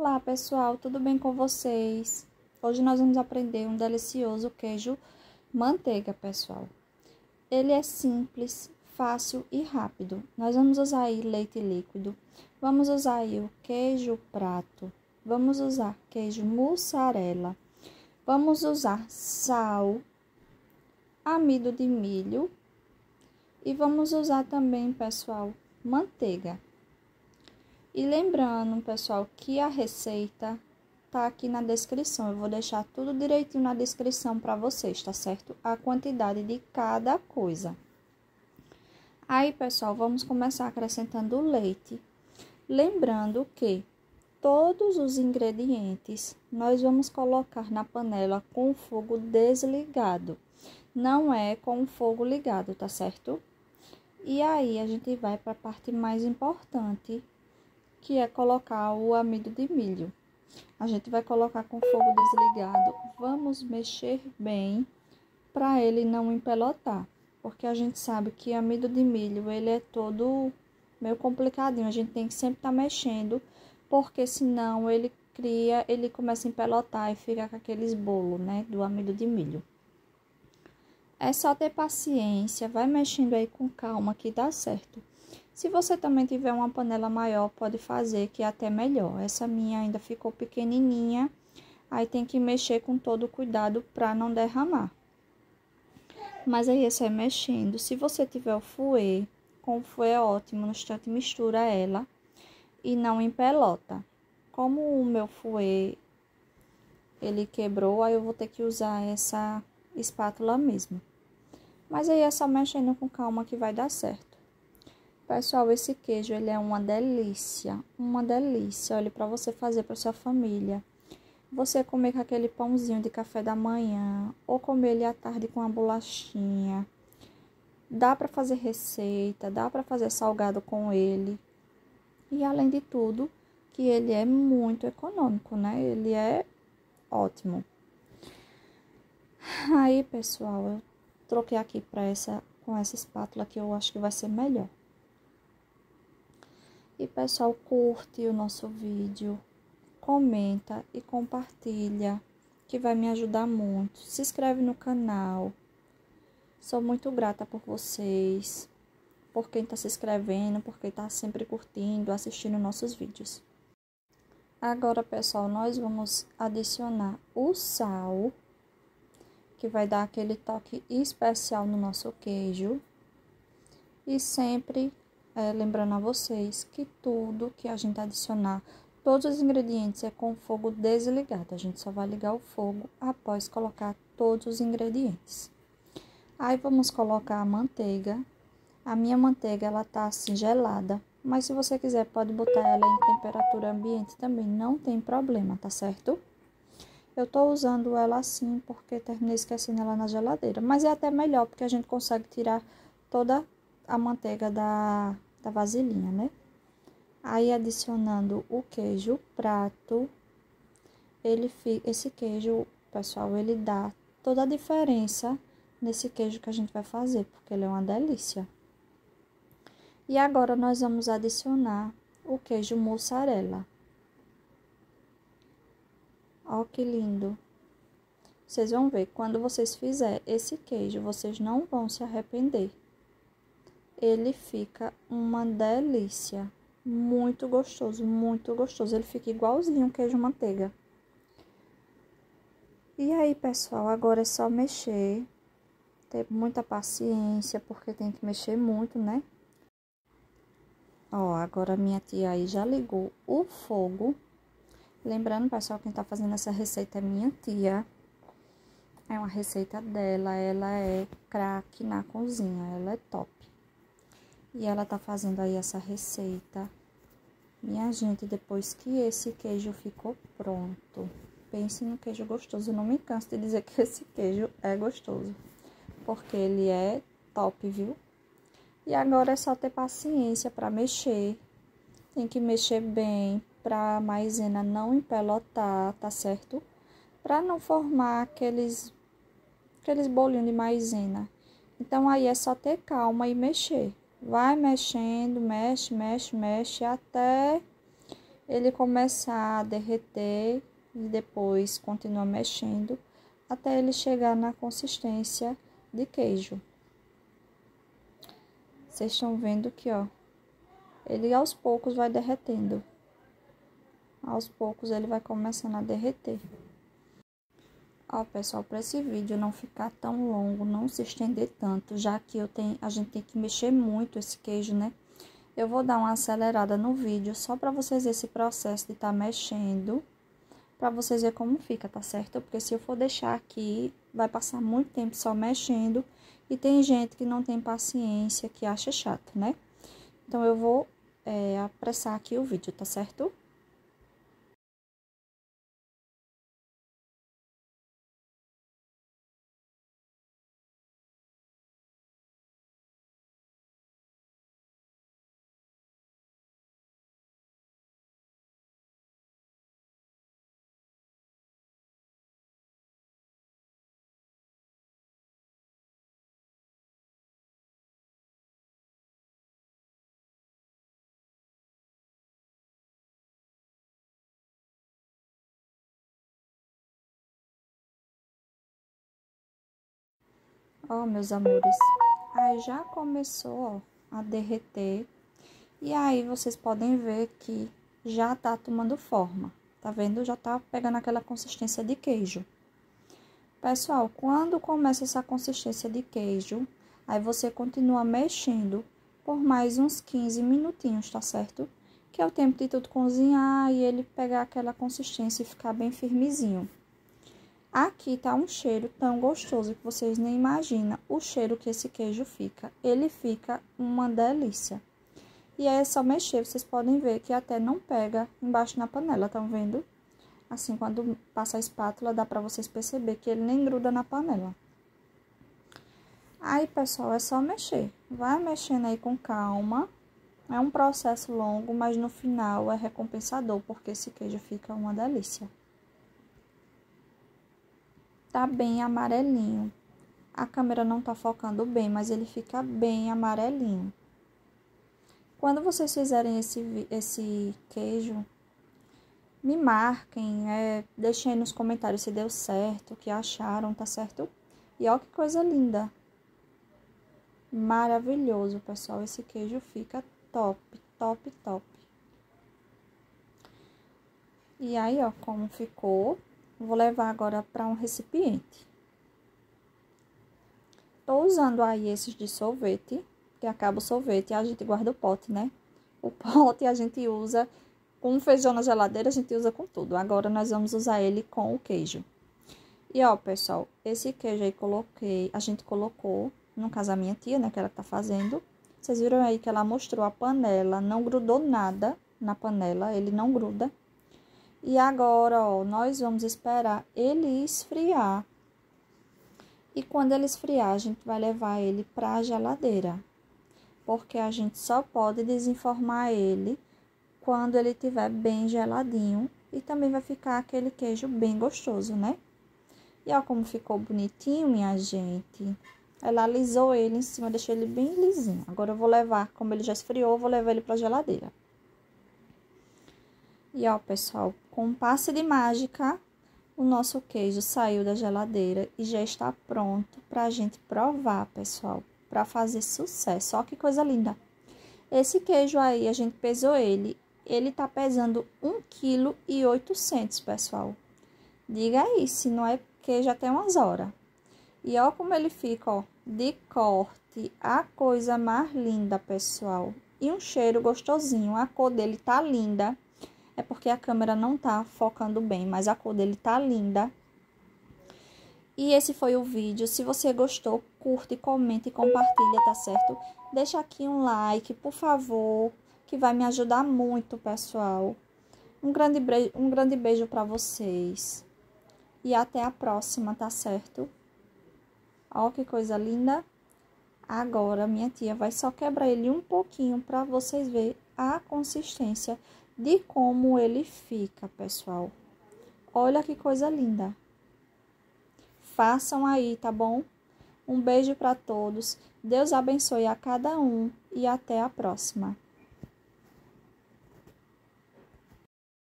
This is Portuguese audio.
Olá pessoal, tudo bem com vocês? Hoje nós vamos aprender um delicioso queijo manteiga, pessoal. Ele é simples, fácil e rápido. Nós vamos usar aí leite líquido, vamos usar aí o queijo prato, vamos usar queijo mussarela, vamos usar sal, amido de milho e vamos usar também, pessoal, manteiga. E lembrando, pessoal, que a receita tá aqui na descrição. Eu vou deixar tudo direitinho na descrição para vocês, tá certo? A quantidade de cada coisa. Aí, pessoal, vamos começar acrescentando o leite. Lembrando que todos os ingredientes nós vamos colocar na panela com o fogo desligado. Não é com o fogo ligado, tá certo? E aí a gente vai para a parte mais importante, que é colocar o amido de milho. A gente vai colocar com fogo desligado. Vamos mexer bem para ele não empelotar, porque a gente sabe que amido de milho ele é todo meio complicadinho. A gente tem que sempre estar tá mexendo, porque senão ele cria, ele começa a empelotar e fica com aqueles bolos, né, do amido de milho. É só ter paciência, vai mexendo aí com calma que dá certo. Se você também tiver uma panela maior, pode fazer, que é até melhor. Essa minha ainda ficou pequenininha, aí tem que mexer com todo cuidado para não derramar. Mas aí é só mexendo. Se você tiver o fouet, com o fouet é ótimo, no instante mistura ela e não empelota. Como o meu fouet ele quebrou, aí eu vou ter que usar essa espátula mesmo. Mas aí é só mexendo com calma que vai dar certo. Pessoal, esse queijo ele é uma delícia, uma delícia. Olha para você fazer para sua família. Você comer com aquele pãozinho de café da manhã ou comer ele à tarde com uma bolachinha. Dá para fazer receita, dá para fazer salgado com ele. E além de tudo, que ele é muito econômico, né? Ele é ótimo. Aí, pessoal, eu troquei aqui para essa com essa espátula que eu acho que vai ser melhor. E pessoal, curte o nosso vídeo, comenta e compartilha, que vai me ajudar muito. Se inscreve no canal. Sou muito grata por vocês, por quem está se inscrevendo, por quem está sempre curtindo, assistindo nossos vídeos. Agora, pessoal, nós vamos adicionar o sal, que vai dar aquele toque especial no nosso queijo. E sempre é, lembrando a vocês que tudo que a gente adicionar, todos os ingredientes é com fogo desligado. A gente só vai ligar o fogo após colocar todos os ingredientes. Aí vamos colocar a manteiga. A minha manteiga ela tá assim gelada, mas se você quiser pode botar ela em temperatura ambiente também, não tem problema, tá certo? Eu tô usando ela assim porque terminei esquecendo ela na geladeira, mas é até melhor porque a gente consegue tirar toda a manteiga da, da vasilhinha, né? Aí adicionando o queijo prato, ele esse queijo, pessoal, ele dá toda a diferença nesse queijo que a gente vai fazer, porque ele é uma delícia. E agora nós vamos adicionar o queijo mussarela. Ó que lindo. Vocês vão ver, quando vocês fizerem esse queijo, vocês não vão se arrepender ele fica uma delícia. Muito gostoso, muito gostoso. Ele fica igualzinho queijo manteiga. E aí, pessoal, agora é só mexer. Ter muita paciência, porque tem que mexer muito, né? Ó, agora minha tia aí já ligou o fogo. Lembrando, pessoal, quem tá fazendo essa receita é minha tia. É uma receita dela, ela é craque na cozinha, ela é top. E ela tá fazendo aí essa receita. Minha gente, depois que esse queijo ficou pronto, pense no queijo gostoso. Eu não me canso de dizer que esse queijo é gostoso, porque ele é top, viu? E agora é só ter paciência para mexer. Tem que mexer bem para a maisena não empelotar, tá certo? Para não formar aqueles aqueles bolinhos de maisena. Então aí é só ter calma e mexer. Vai mexendo, mexe, mexe, mexe até ele começar a derreter e depois continua mexendo até ele chegar na consistência de queijo. Vocês estão vendo que, ó, ele aos poucos vai derretendo. Aos poucos ele vai começando a derreter. Ó, pessoal, para esse vídeo não ficar tão longo, não se estender tanto, já que eu tenho, a gente tem que mexer muito esse queijo, né? Eu vou dar uma acelerada no vídeo só para vocês verem esse processo de estar tá mexendo, para vocês verem como fica, tá certo? Porque se eu for deixar aqui, vai passar muito tempo só mexendo e tem gente que não tem paciência, que acha chato, né? Então, eu vou é, apressar aqui o vídeo, tá certo? Ó, meus amores, aí já começou, ó, a derreter. E aí vocês podem ver que já tá tomando forma. Tá vendo? Já tá pegando aquela consistência de queijo. Pessoal, quando começa essa consistência de queijo, aí você continua mexendo por mais uns 15 minutinhos, tá certo? Que é o tempo de tudo cozinhar e ele pegar aquela consistência e ficar bem firmezinho. Aqui tá um cheiro tão gostoso que vocês nem imaginam o cheiro que esse queijo fica. Ele fica uma delícia. E aí é só mexer, vocês podem ver que até não pega embaixo na panela, estão vendo? Assim, quando passa a espátula, dá pra vocês perceber que ele nem gruda na panela. Aí, pessoal, é só mexer. Vai mexendo aí com calma. É um processo longo, mas no final é recompensador, porque esse queijo fica uma delícia tá bem amarelinho. A câmera não tá focando bem, mas ele fica bem amarelinho. Quando vocês fizerem esse, esse queijo, me marquem, é, deixem aí nos comentários se deu certo, o que acharam, tá certo? E olha que coisa linda. Maravilhoso, pessoal. Esse queijo fica top, top, top. E aí, ó, como ficou. Vou levar agora para um recipiente. Tô usando aí esses de sorvete, que acaba o sorvete e a gente guarda o pote, né? O pote a gente usa com feijão na geladeira, a gente usa com tudo. Agora nós vamos usar ele com o queijo. E ó, pessoal, esse queijo aí coloquei, a gente colocou, no caso a minha tia, né, que ela tá fazendo. Vocês viram aí que ela mostrou a panela, não grudou nada na panela, ele não gruda. E agora, ó, nós vamos esperar ele esfriar. E quando ele esfriar, a gente vai levar ele para a geladeira. Porque a gente só pode desenformar ele quando ele estiver bem geladinho. E também vai ficar aquele queijo bem gostoso, né? E ó como ficou bonitinho, minha gente. Ela alisou ele em cima, deixou ele bem lisinho. Agora eu vou levar, como ele já esfriou, vou levar ele para a geladeira. E ó, pessoal, com um passe de mágica, o nosso queijo saiu da geladeira e já está pronto para a gente provar, pessoal, para fazer sucesso. Ó que coisa linda! Esse queijo aí, a gente pesou ele, ele tá pesando 1,8 kg, pessoal. Diga aí, se não é queijo até umas horas. E ó como ele fica, ó, de corte, a coisa mais linda, pessoal. E um cheiro gostosinho, a cor dele tá linda é porque a câmera não tá focando bem, mas a cor dele tá linda. E esse foi o vídeo. Se você gostou, curte, comente e compartilha, tá certo? Deixa aqui um like, por favor, que vai me ajudar muito, pessoal. Um grande, um grande beijo para vocês. E até a próxima, tá certo? Ó, que coisa linda. Agora, minha tia vai só quebrar ele um pouquinho para vocês verem a consistência de como ele fica, pessoal. Olha que coisa linda. Façam aí, tá bom? Um beijo para todos. Deus abençoe a cada um e até a próxima.